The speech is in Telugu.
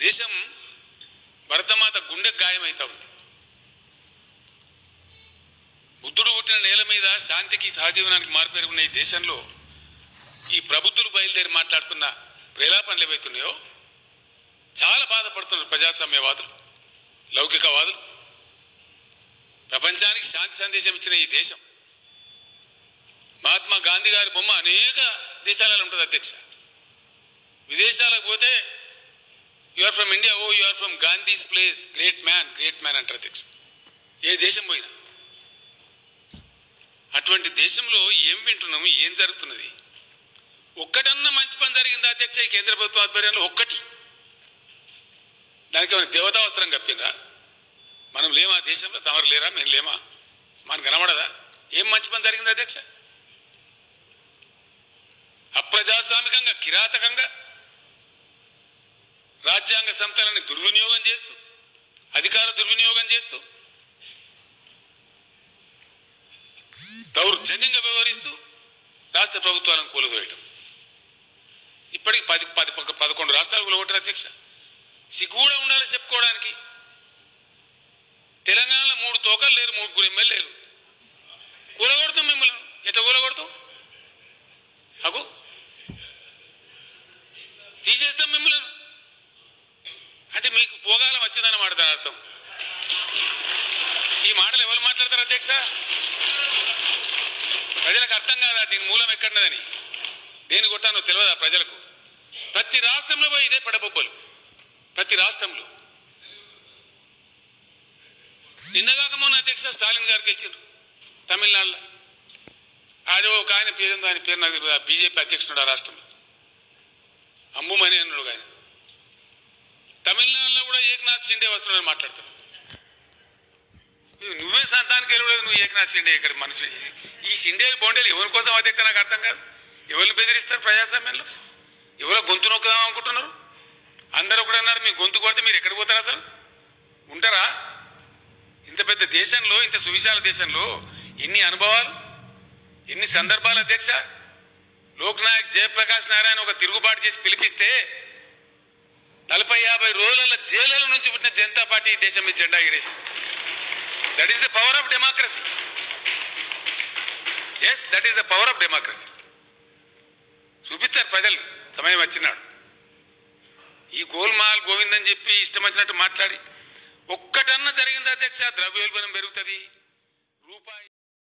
దేశం భరతమాత గుండె గాయమైతా ఉంది. బుద్ధుడు పుట్టిన నేల మీద శాంతికి సహజీవనానికి మార్పేరుకున్న ఈ దేశంలో ఈ ప్రబుద్ధులు బయలుదేరి మాట్లాడుతున్న ప్రేలాపనలు ఏవైతున్నాయో చాలా బాధపడుతున్నారు ప్రజాస్వామ్యవాదులు లౌకికవాదులు. ప్రపంచానికి శాంతి సందేశం ఇచ్చిన ఈ దేశం మహాత్మా గాంధీ గారి బొమ్మ అనేక దేశాలలో ఉంటుంది అధ్యక్ష. విదేశాలకు పోతే you are from India oh you are from Gandhi's place great man great man అంటారు అధ్యక్ష ఏ దేశం పోయినా? అటువంటి దేశంలో ఏం వింటున్నాము? ఏం జరుగుతున్నది? ఒక్కటన్నా మంచి పని జరిగింది అధ్యక్ష ఈ కేంద్ర ప్రభుత్వ ఆధ్వర్యంలో? ఒక్కటి. దానికి ఏమైనా దేవతావస్త్రం కప్పిందా మనం లేమా దేశంలో? తమరు లేరా? మేము లేమా? మనకు కనబడదా? ఏం మంచి పని జరిగింది అధ్యక్ష? అప్రజాస్వామికంగా కిరాతకంగా రాజ్యాంగ సంస్థలని దుర్వినియోగం చేస్తూ అధికార దుర్వినియోగం చేస్తూ దౌర్జన్యంగా వ్యవహరిస్తూ రాష్ట్ర ప్రభుత్వాలను కూలదోయటం ఇప్పటికి పది పది పదకొండు రాష్ట్రాలు కూలగొట్టారు అధ్యక్ష. సిగ్గు కూడా ఉండాలి చెప్పుకోవడానికి తెలంగాణలో మూడు తోకలు లేరు మూడు ఎమ్మెల్యేలు. మాటలు ఎవరు మాట్లాడతారు అధ్యక్ష? ప్రజలకు అర్థం కాదా? దీని మూలం ఎక్కడన్నదని దేని కొట్టానో తెలియదా ప్రజలకు? ప్రతి రాష్ట్రంలో పోయి ఇదే పడబొబ్బలు. ప్రతి రాష్ట్రంలో. నిన్నగాక మొన్న అధ్యక్ష స్టాలిన్ గారు గెలిచారు తమిళనాడులో. ఆయన ఒక ఆయన పేరు ఆయన పేరు నాకు తెలియదు. బీజేపీ అధ్యక్షుడు ఆ రాష్ట్రంలో. అమ్ముమని అన్నాడు ఆయన. తమిళనాడులో కూడా ఏకనాథ్ షిండే వస్తున్నాడని మాట్లాడతాడు సంతానికి ఏకనాథ్ షిండే ఇక్కడ మనిషి. ఈ షిండే బోండేలు ఎవరి కోసం అధ్యక్ష నాకు అర్థం కాదు. ఎవరిని బెదిరిస్తారు ప్రజాస్వామ్యంలో? ఎవరో గొంతు నొక్కుదాం అనుకుంటున్నారు? అందరూ కూడా అన్నారు మీ గొంతు కొడితే మీరు ఎక్కడ పోతారు అసలు? ఉంటారా? ఇంత పెద్ద దేశంలో ఇంత సువిశాల దేశంలో ఎన్ని అనుభవాలు ఎన్ని సందర్భాలు అధ్యక్ష? లోక్నాయక్ జయప్రకాష్ నారాయణ ఒక తిరుగుబాటు చేసి పిలిపిస్తే నలభై యాభై రోజుల జైలుల నుంచి పుట్టిన జనతా పార్టీ దేశం మీద జెండా ఎగిరేసింది. That is the power of democracy yes that is the power of democracy చూపిస్తారు ప్రజలు. సమయం వచ్చినాడు. ఈ గోల్మాల్ గోవిందని చెప్పి ఇష్టం వచ్చినట్టు మాట్లాడి ఒక్కటన్నా జరిగింది అధ్యక్ష ద్రవ్యోల్బణం పెరుగుతుంది.